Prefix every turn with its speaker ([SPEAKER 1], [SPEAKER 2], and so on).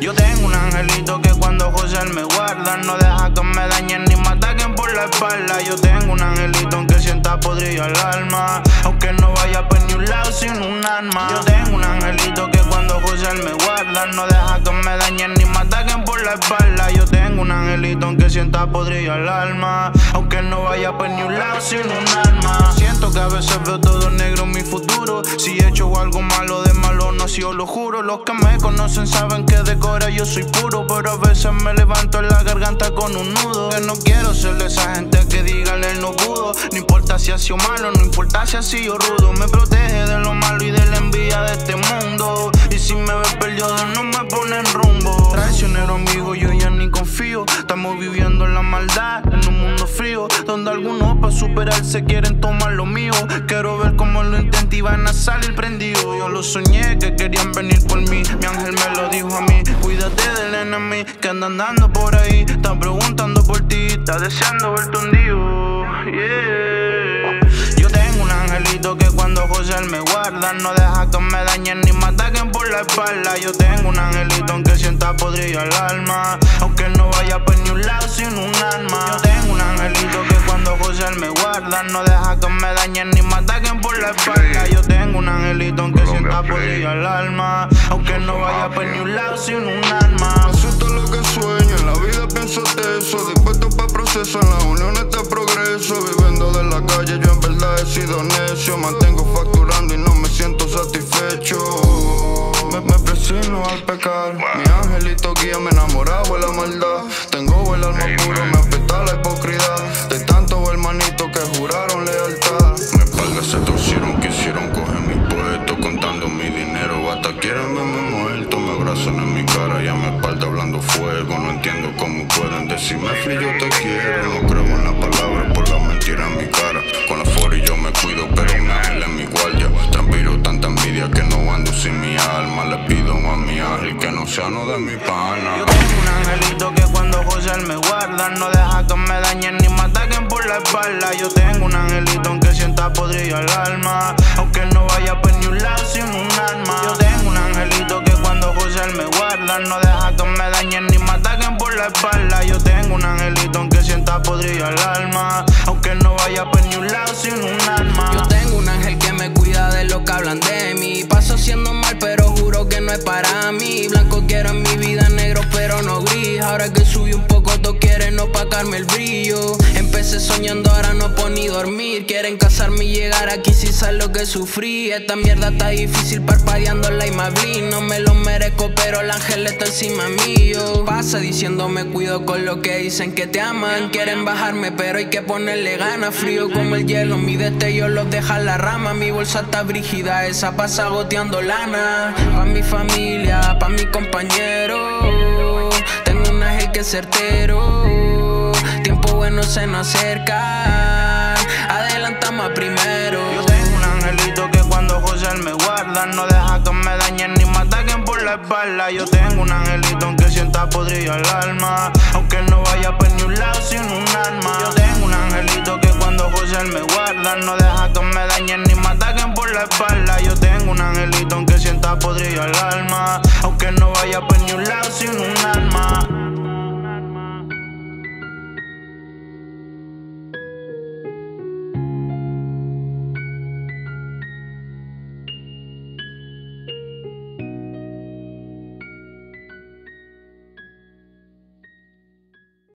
[SPEAKER 1] Yo tengo un angelito que cuando José me guarda, no deja que me dañen ni me ataquen por la espalda. Yo tengo un angelito aunque sienta podrido el alma, aunque no vaya por ni un lado sin un arma. Yo tengo un angelito que cuando José me guarda, no deja que me dañen ni me ataquen por la espalda. Yo tengo un angelito aunque sienta podrido el alma, aunque no vaya por ni un lado sin un arma. Siento que a veces veo todo negro en mi futuro. Si he hecho algo malo de malo, no yo lo juro. Los que me conocen saben que de cora yo soy puro, pero a veces me levanto en la garganta con un nudo. Que no quiero ser de esa gente que diga él no pudo. No importa si ha sido malo, no importa si ha sido rudo. Me protege de lo malo y de la envidia de este mundo. Y si me ves perdido, no me pone en rumbo. Traicionero amigo, yo ya ni confío. Estamos viviendo en la maldad, en un mundo donde algunos para superarse quieren tomar lo mío. Quiero ver cómo lo intenté y van a salir prendido. Yo lo soñé que querían venir por mí. Mi ángel me lo dijo a mí. Cuídate del enemigo que anda andando por ahí. Está preguntando por ti, está deseando verte hundido. Yeah. Yo tengo un angelito que cuando José me guarda, no deja que me dañen ni me ataquen por la espalda. Yo tengo un angelito aunque sienta podrido el alma, aunque no vaya por ni un lado sin un un angelito que cuando José me guarda, no deja que me dañen ni me ataquen por la espalda. Yo tengo un angelito aunque sienta podrido el alma, aunque no vaya por ni un lado sin un arma.
[SPEAKER 2] Acepto lo que sueño, en la vida pienso eso Dispuesto para proceso, en la unión está progreso. Viviendo de la calle, yo en verdad he sido necio. Mantengo facturando y no me siento satisfecho. Me, me presino al pecar. Mi angelito guía me enamorado de la maldad. Tengo el alma puro, me apesta la hipocridad espalda hablando fuego No entiendo cómo pueden decirme frío yo te quiero No creo en la palabra por la mentira en mi cara. Con la y yo me cuido pero un ángel en mi guardia. Transpiro tanta envidia que no ando sin mi alma. Le pido a mi ángel que no sea no de mi pana.
[SPEAKER 1] Yo tengo un angelito que cuando José me guarda, no deja que me dañen ni me ataquen por la espalda. Yo tengo un angelito aunque sienta podrido el alma, aunque no vaya por ni un lado sin un arma. Yo me guarda, no deja que me dañen ni me ataquen por la espalda. Yo tengo un angelito aunque sienta podrido el alma, aunque no vaya por ni un lado sin un arma.
[SPEAKER 3] Yo tengo un ángel que me cuida de lo que hablan de mí. Paso siendo mal, pero juro que no es para mí. Blanco quiero en mi vida, negro, pero no gris. Ahora que subí un poco, tú quieres no pagarme el brillo. Empecé soñando, ahora no puedo ni dormir. Quieren casarme y llegar aquí si sabes lo que sufrí. Esta mierda está difícil, parpadeando la No me lo merezco, pero el ángel está encima mío. Pasa diciéndome cuido con lo que dicen que te aman. Quieren bajarme, pero hay que ponerle ganas. Frío como el hielo, mi destello los deja en la rama. Mi bolsa está brígida, esa pasa goteando lana. Pa' mi familia, pa' mi compañero. Tengo un ángel que es certero. Tiempo bueno se nos acerca. Adelantamos a primero.
[SPEAKER 1] Yo tengo un angelito que cuando José me guarda, no Yo tengo un angelito aunque sienta podrido el alma, aunque no vaya por ni un lado sin un arma. Yo tengo un angelito que cuando José me guarda, no deja que me dañen ni me ataquen por la espalda. Yo tengo un angelito aunque sienta podrido el alma, aunque no vaya por ni un lado sin un arma.